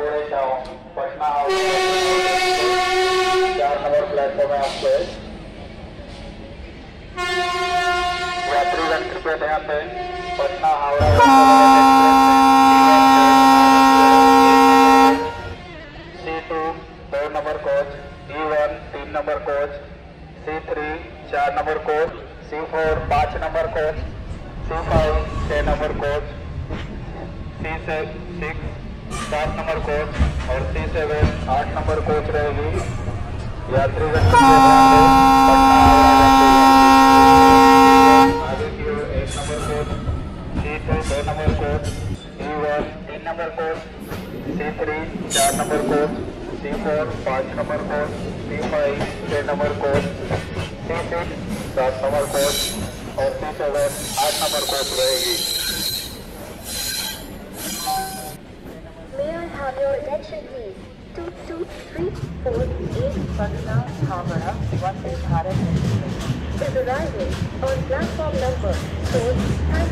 गोरेगांव चार number coach C four पाँच number coach C five number coach C six सात number coach और C seven आठ number coach रहेगी यात्रीगण। आगे की ओर एक नंबर कोच सी टू दो वन तीन नंबर कोच, सी थ्री, चार नंबर कोच, सी फोर, पाँच नंबर कोच, सी फाइव छः नंबर कोच, सी सिक्स, सात नंबर कोच और सी सेवन आठ नंबर कोच रहेगी have your attention please. 22348 Patna Hamara, Vande Bharat is arriving on platform number 4.